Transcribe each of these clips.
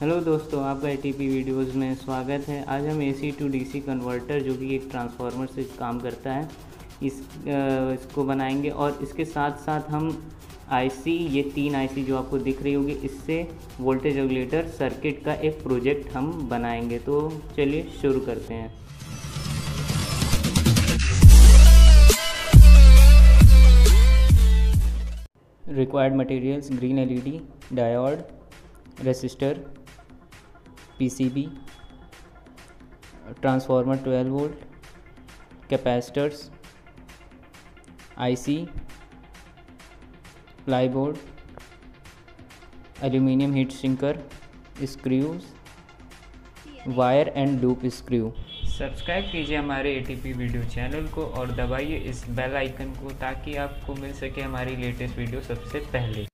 Hello दोस्तों, आपका ATP videos में स्वागत है। आज हम A C to D C converter जो कि एक ट्रांसफार्मर से काम करता है, इस इसको बनाएँगे और इसके साथ साथ हम आईसी ये तीन आईसी जो आपको दिख रही होगी, इससे वोल्टेज रेगुलेटर सर्किट का एक प्रोजेक्ट हम बनाएँगे। तो चलिए शुरू करते हैं। Required materials, green led diode, resistor pcb transformer 12 volt capacitors ic plyboard aluminium heat sinker screws wire and loop screw. Subscribe कीजिए हमारे एटीपी वीडियो चैनल को और दबाइए इस बेल आइकन को ताकि आपको मिल सके हमारी लेटेस्ट वीडियो सबसे पहले।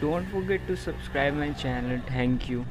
Don't forget to subscribe my channel. Thank you